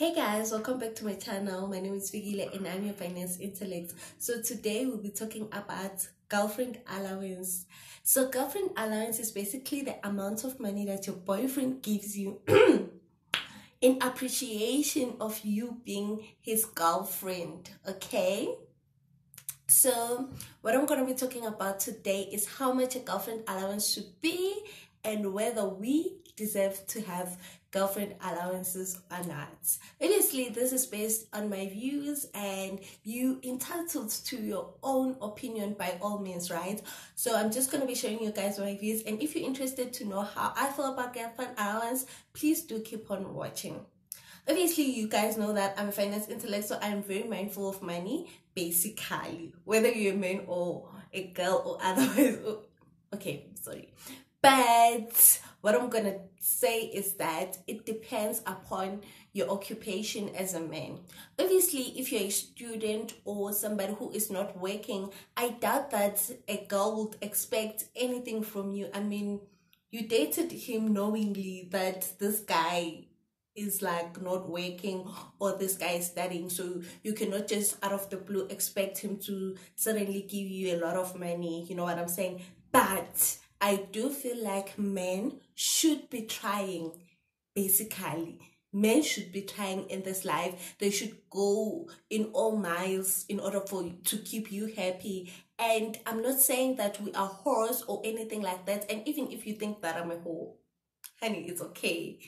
Hey guys, welcome back to my channel. My name is Fikile and I'm your finance intellect. So today we'll be talking about girlfriend allowance. So girlfriend allowance is basically the amount of money that your boyfriend gives you in appreciation of you being his girlfriend, okay? So what I'm going to be talking about today is how much a girlfriend allowance should be and whether we deserve to have girlfriend allowances or not. Obviously, this is based on my views and you entitled to your own opinion by all means, right? So I'm just going to be showing you guys my views and if you're interested to know how I feel about girlfriend allowance, please do keep on watching. Obviously, you guys know that I'm a finance intellect, so I'm very mindful of money, basically, whether you're a man or a girl or otherwise. Okay, sorry. But what I'm gonna say is that it depends upon your occupation as a man. Obviously, if you're a student or somebody who is not working, I doubt that a girl would expect anything from you. I mean, you dated him knowingly that this guy is like not working or this guy is studying so you cannot just out of the blue expect him to suddenly give you a lot of money you know what i'm saying but I do feel like men should be trying, basically. Men should be trying in this life. They should go in all miles in order for to keep you happy. And I'm not saying that we are whores or anything like that. And even if you think that I'm a whore, honey, it's okay,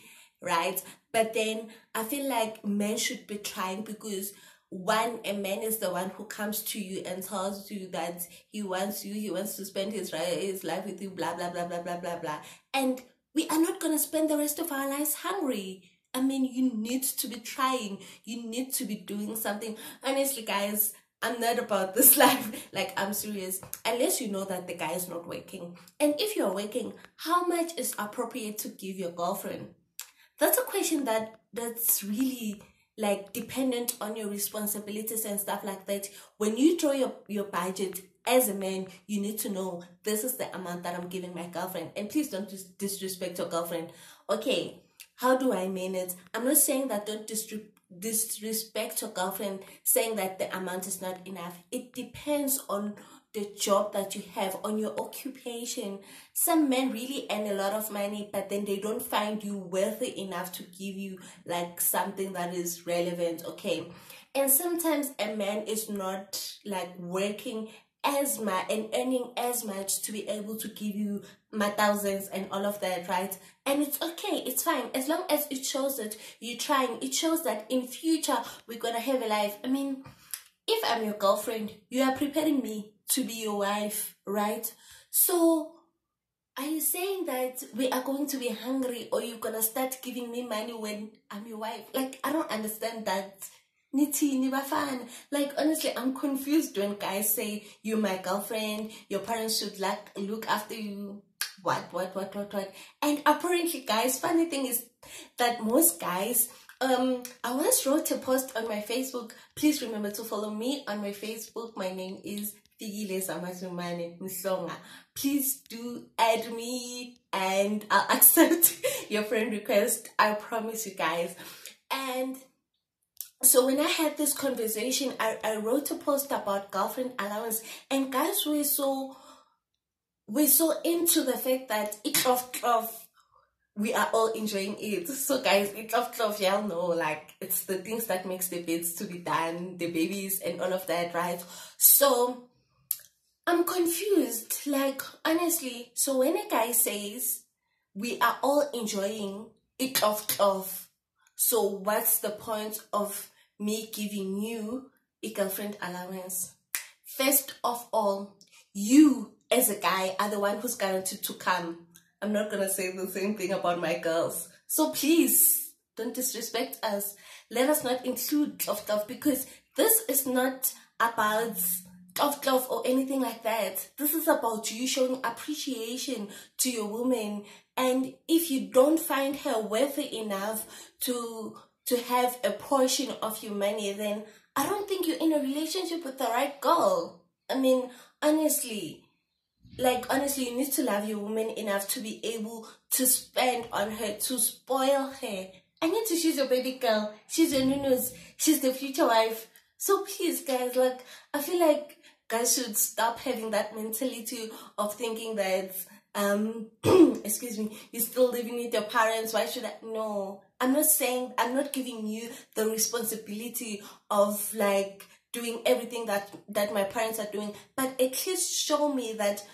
right? But then I feel like men should be trying because one a man is the one who comes to you and tells you that he wants you he wants to spend his his life with you blah blah blah blah blah blah blah. And we are not going to spend the rest of our lives hungry. I mean you need to be trying. You need to be doing something. Honestly guys i'm not about this life. Like i'm serious. Unless you know that the guy is not working. And if you're working how much is appropriate to give your girlfriend? That's a question that that's really like dependent on your responsibilities and stuff like that when you draw your, your budget as a man you need to know this is the amount that i'm giving my girlfriend. And please don't dis- disrespect your girlfriend. Okay how do i mean it? I'm not saying that don't disrespect disrespect your girlfriend saying that the amount is not enough it depends on the job that you have, on your occupation. Some men really earn a lot of money, but then they don't find you worthy enough to give you like something that is relevant, okay? And sometimes a man is not like working as much and earning as much to be able to give you my thousands and all of that, right? And it's okay, it's fine. As long as it shows that you're trying, it shows that in future we're gonna have a life. I mean, if I'm your girlfriend, you are preparing me to be your wife, right? So, are you saying that we are going to be hungry or you're gonna start giving me money when I'm your wife? Like, I don't understand that. Niti, nibafan. Like, honestly, I'm confused when guys say, you're my girlfriend, your parents should like look after you. What, what, what, what, what? And apparently, guys, funny thing is that most guys, um, I once wrote a post on my Facebook. Please remember to follow me on my Facebook. My name is Fikile Samasumane Mhlonga. Please do add me and I'll accept your friend request. I promise you guys. And so when I had this conversation, I, I wrote a post about girlfriend allowance and guys were so we're so into the fact that it of of we are all enjoying it. So guys, it of love y'all know like it's the things that makes the beds to be done, the babies and all of that, right? So I'm confused. Like, honestly, so when a guy says we are all enjoying it off off, so what's the point of me giving you a girlfriend allowance? First of all, you as a guy are the one who's guaranteed to come. I'm not gonna say the same thing about my girls. So please don't disrespect us. Let us not include love love because this is not about of love or anything like that. This is about you showing appreciation to your woman. And if you don't find her worthy enough to to have a portion of your money, then I don't think you're in a relationship with the right girl. I mean, honestly, like honestly, you need to love your woman enough to be able to spend on her, to spoil her, I need to she's your baby girl. She's your nunu's. She's the future wife. So please, guys, like, I feel like guys should stop having that mentality of thinking that, um, excuse me, you're still living with your parents. Why should I? No, I'm not saying, I'm not giving you the responsibility of like doing everything that, that my parents are doing, but at least show me that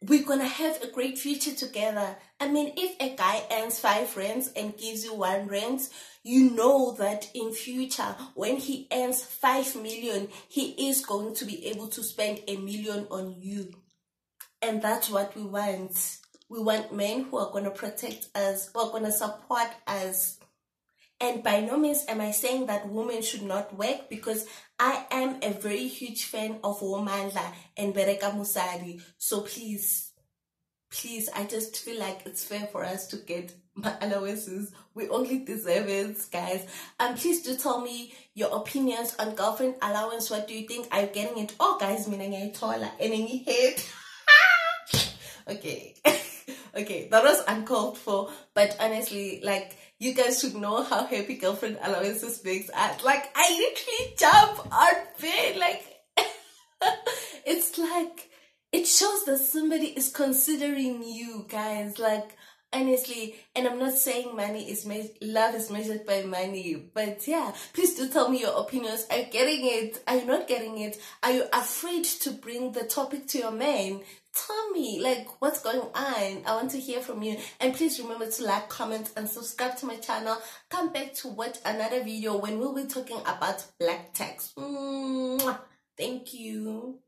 we're gonna have a great future together. I mean, if a guy earns five rands and gives you one rand, you know that in future, when he earns five million, he is going to be able to spend a million on you. And that's what we want. We want men who are gonna protect us, who are gonna support us. And by no means am I saying that women should not work because I am a very huge fan of Womandla and Bereka Musari. So please, please, I just feel like it's fair for us to get my allowances. We only deserve it, guys. And please do tell me your opinions on girlfriend allowance. What do you think? Are you getting it? Oh, guys, meaning taller and any head. okay. okay, that was uncalled for, but honestly, like, you guys should know how happy girlfriend allowances makes us. Like, I literally jump on bed, like, it's like, it shows that somebody is considering you, guys. Like, honestly and i'm not saying money is me- love is measured by money but yeah please do tell me your opinions. Are you getting it? Are you not getting it? Are you afraid to bring the topic to your man tell me like what's going on? I want to hear from you. And please remember to like comment and subscribe to my channel. Come back to watch another video when we'll be talking about black tax. Mwah. thank you